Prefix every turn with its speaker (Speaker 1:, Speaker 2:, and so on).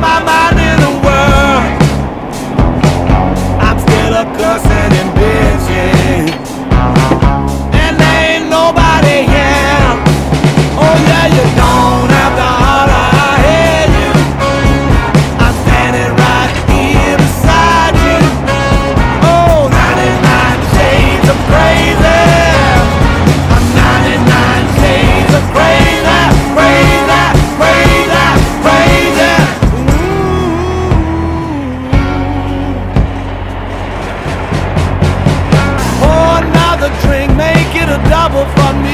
Speaker 1: my mind in the world. I'm still a cussing double for me.